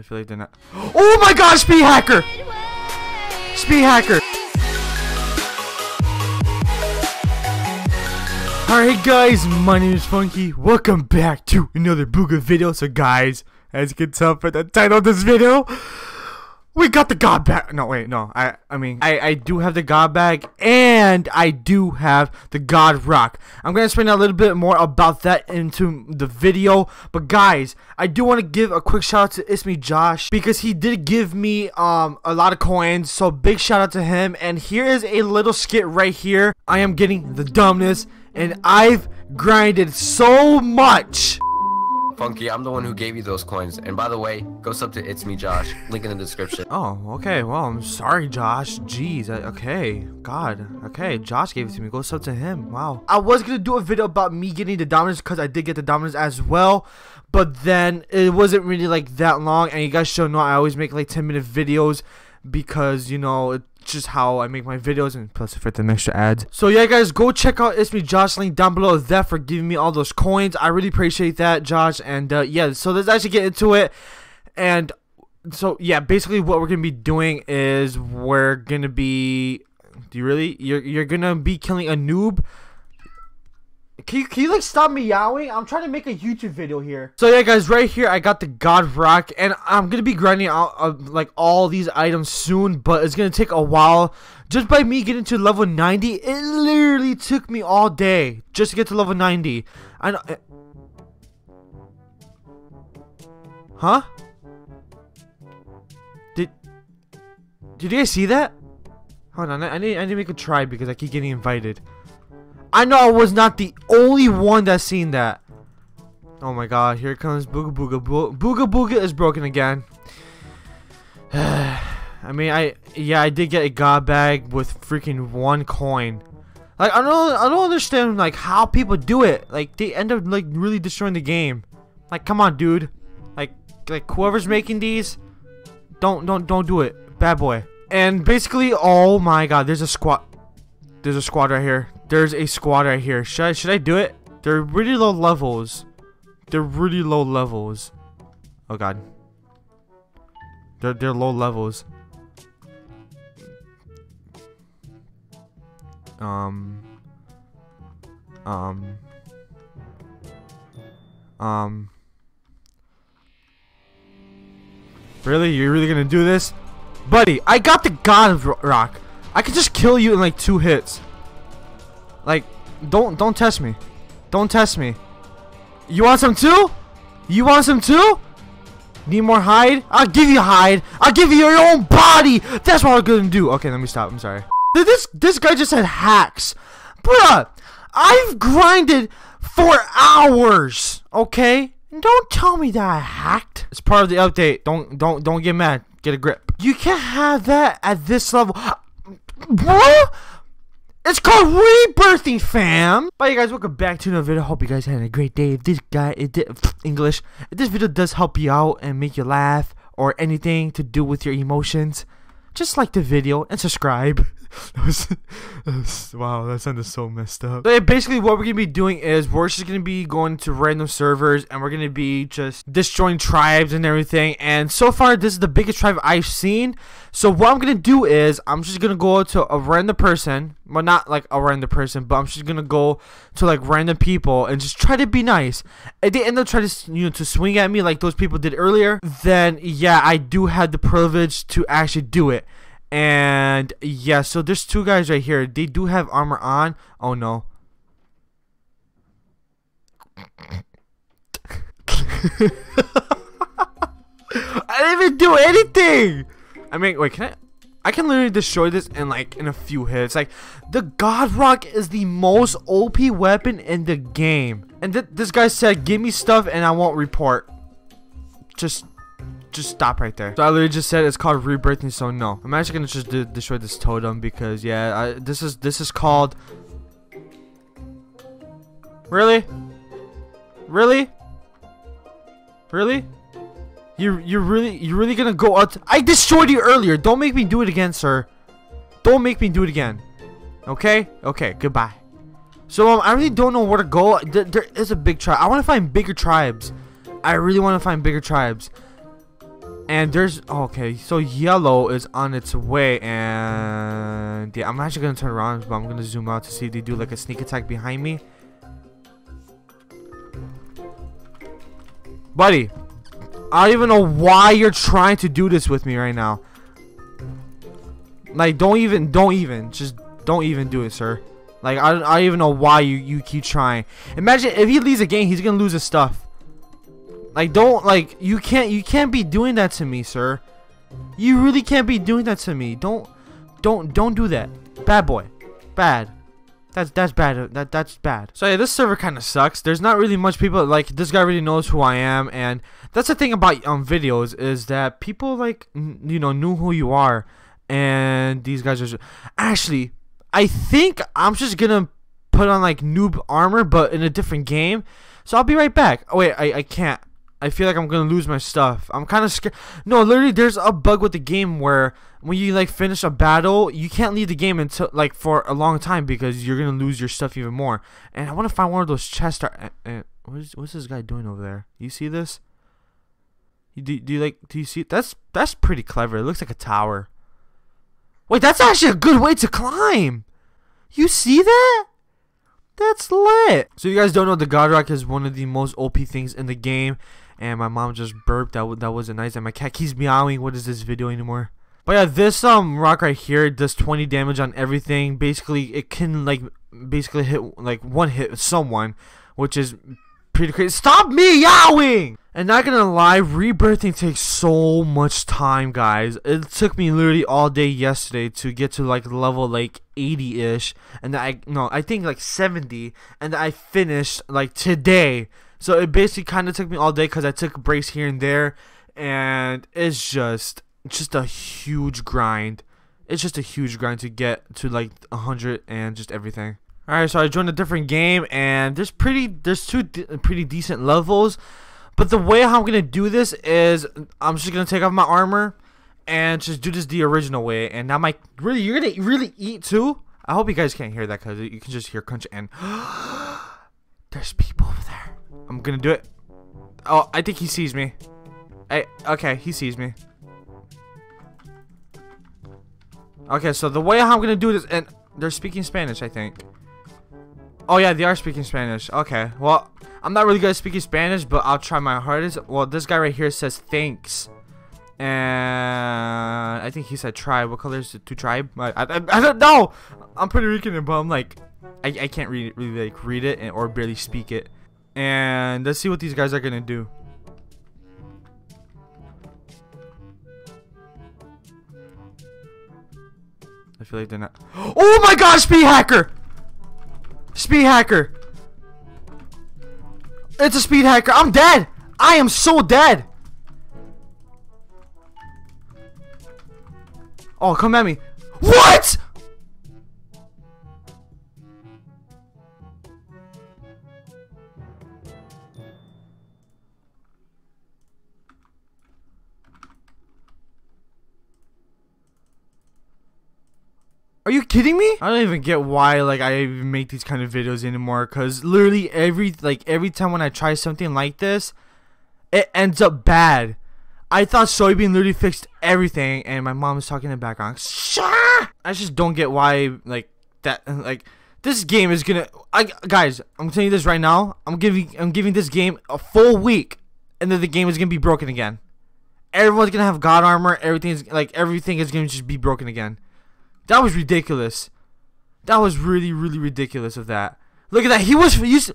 I feel like they're not. Oh my gosh, Speed Hacker! Speed Hacker! Alright guys, my name is Funky. Welcome back to another Booga video. So guys, as you can tell from the title of this video, we got the god bag. No, wait, no. I I mean, I, I do have the god bag and I do have the god rock. I'm to explain a little bit more about that into the video. But guys, I do want to give a quick shout out to It's Me Josh because he did give me um a lot of coins. So big shout out to him. And here is a little skit right here. I am getting the dumbness and I've grinded so much. Funky, I'm the one who gave you those coins. And by the way, go sub to It's Me Josh. Link in the description. Oh, okay. Well, I'm sorry, Josh. Jeez. I, okay. God. Okay. Josh gave it to me. Go sub to him. Wow. I was going to do a video about me getting the dominance because I did get the dominance as well. But then it wasn't really like that long. And you guys should know I always make like 10 minute videos because, you know, it, just how I make my videos and plus for the extra ads. So yeah guys, go check out It's Me Josh link down below that for giving me all those coins. I really appreciate that, Josh. And uh, yeah, so let's actually get into it. And so yeah, basically what we're gonna be doing is we're gonna be do you really you're you're gonna be killing a noob can you, can you like stop meowing? I'm trying to make a YouTube video here. So yeah guys, right here I got the God Rock and I'm gonna be grinding out uh, like all these items soon, but it's gonna take a while. Just by me getting to level 90, it literally took me all day just to get to level 90. I know. Eh. Huh? Did Did you guys see that? Hold on, I need I need to make a try because I keep getting invited. I know I was not the only one that seen that. Oh my god, here comes Booga Booga. Bo Booga Booga is broken again. I mean, I yeah, I did get a god bag with freaking one coin. Like I don't I don't understand like how people do it. Like they end up like really destroying the game. Like come on, dude. Like like whoever's making these, don't don't don't do it. Bad boy. And basically, oh my god, there's a squad. There's a squad right here. There's a squad right here. Should I, should I do it? They're really low levels. They're really low levels. Oh god. They're, they're low levels. Um. Um. Um. Really? You're really gonna do this? Buddy, I got the God of Rock. I could just kill you in like two hits. Like, don't don't test me. Don't test me. You want some too? You want some too? Need more hide? I'll give you hide. I'll give you your own body. That's what I'm gonna do. Okay, let me stop. I'm sorry. This this guy just had hacks, bruh. I've grinded for hours. Okay, don't tell me that I hacked. It's part of the update. Don't don't don't get mad. Get a grip. You can't have that at this level. Bro, it's called rebirthing, fam. Bye, you guys. Welcome back to another video. Hope you guys had a great day. If this guy, it did English. If this video does help you out and make you laugh or anything to do with your emotions, just like the video and subscribe. that was, that was, wow, that sounded so messed up. Basically, what we're gonna be doing is we're just gonna be going to random servers and we're gonna be just destroying tribes and everything. And so far, this is the biggest tribe I've seen. So what I'm gonna do is I'm just gonna go to a random person, well, not like a random person, but I'm just gonna go to like random people and just try to be nice. If they end up trying to you know to swing at me like those people did earlier, then yeah, I do have the privilege to actually do it. And yeah, so there's two guys right here. They do have armor on. Oh no. I didn't even do anything. I mean, wait, can I? I can literally destroy this in like in a few hits. Like the God Rock is the most OP weapon in the game. And th this guy said, "Give me stuff and I won't report." Just just stop right there. So I literally just said it's called rebirthing, so no. I'm actually gonna just destroy this totem because yeah, I, this is this is called. Really? Really? Really? You you really you really gonna go out? I destroyed you earlier. Don't make me do it again, sir. Don't make me do it again. Okay? Okay. Goodbye. So um, I really don't know where to go. There, there is a big tribe. I want to find bigger tribes. I really want to find bigger tribes. And there's okay, so yellow is on its way, and yeah, I'm actually gonna turn around, but I'm gonna zoom out to see if they do like a sneak attack behind me. Buddy, I don't even know why you're trying to do this with me right now. Like, don't even, don't even, just don't even do it, sir. Like, I, I don't even know why you, you keep trying. Imagine if he leaves a game, he's gonna lose his stuff. Like, don't, like, you can't, you can't be doing that to me, sir. You really can't be doing that to me. Don't, don't, don't do that. Bad boy. Bad. That's that's bad. That that's bad. So yeah, this server kind of sucks. There's not really much people like this guy really knows who I am, and that's the thing about um videos is that people like you know knew who you are, and these guys are actually. I think I'm just gonna put on like noob armor, but in a different game. So I'll be right back. Oh wait, I I can't. I feel like I'm gonna lose my stuff. I'm kind of scared. No, literally, there's a bug with the game where when you like finish a battle, you can't leave the game until like for a long time because you're gonna lose your stuff even more. And I want to find one of those chests. Uh, uh, what's what's this guy doing over there? You see this? You, do, do you like? Do you see? That's that's pretty clever. It looks like a tower. Wait, that's actually a good way to climb. You see that? That's lit. So you guys don't know the God Rock is one of the most OP things in the game and my mom just burped. That that wasn't nice. And my cat keeps meowing. What is this video anymore? But yeah, this um rock right here does 20 damage on everything. Basically, it can like basically hit like one hit someone, which is pretty crazy. Stop me meowing! And not gonna lie, rebirthing takes so much time, guys. It took me literally all day yesterday to get to like level like 80-ish, and I no, I think like 70, and I finished like today. So it basically kind of took me all day because I took breaks here and there, and it's just just a huge grind. It's just a huge grind to get to like hundred and just everything. All right, so I joined a different game, and there's pretty there's two pretty decent levels. But the way how I'm gonna do this is I'm just gonna take off my armor and just do this the original way. And now my really you're gonna really eat too. I hope you guys can't hear that because you can just hear crunch and there's people. I'm gonna do it. Oh, I think he sees me. I okay, he sees me. Okay, so the way how I'm gonna do this, and they're speaking Spanish, I think. Oh yeah, they are speaking Spanish. Okay, well, I'm not really good at speaking Spanish, but I'll try my hardest. Well, this guy right here says thanks. And I think he said tribe. What color is it to tribe? I, I, I don't know. I'm Puerto Rican, but I'm like, I, I can't really like read it and, or barely speak it. And let's see what these guys are gonna do. I feel like they're not. Oh my gosh, speed hacker! Speed hacker! It's a speed hacker. I'm dead! I am so dead! Oh, come at me. What? Are you kidding me? I don't even get why like I make these kind of videos anymore cuz literally every like every time when I try something like this it ends up bad. I thought Soybeen literally fixed everything and my mom is talking in the background. I just don't get why like that like this game is gonna I guys, I'm telling you this right now. I'm giving I'm giving this game a full week and then the game is gonna be broken again. Everyone's gonna have god armor, everything's like everything is gonna just be broken again. That was ridiculous. That was really, really ridiculous of that. Look at that. He was. He's,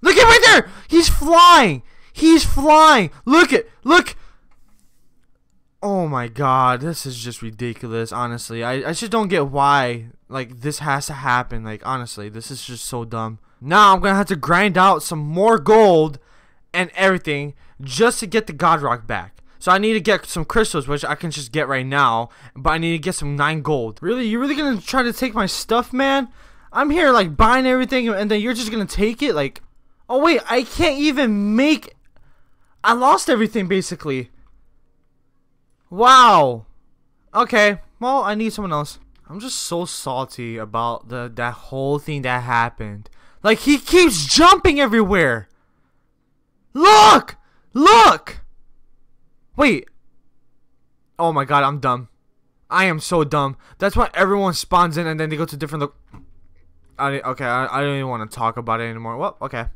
look at right there. He's flying. He's flying. Look at. Look. Oh my god. This is just ridiculous. Honestly, I, I just don't get why like this has to happen. Like honestly, this is just so dumb. Now I'm gonna have to grind out some more gold and everything just to get the God Rock back. So I need to get some crystals, which I can just get right now. But I need to get some 9 gold. Really? You really gonna try to take my stuff, man? I'm here, like, buying everything, and then you're just gonna take it? Like, oh, wait, I can't even make... I lost everything, basically. Wow. Okay, well, I need someone else. I'm just so salty about the that whole thing that happened. Like, he keeps jumping everywhere. Look! Look! Wait. Oh my god, I'm dumb. I am so dumb. That's why everyone spawns in and then they go to different. Lo- I okay. I, I don't even want to talk about it anymore. Well, okay.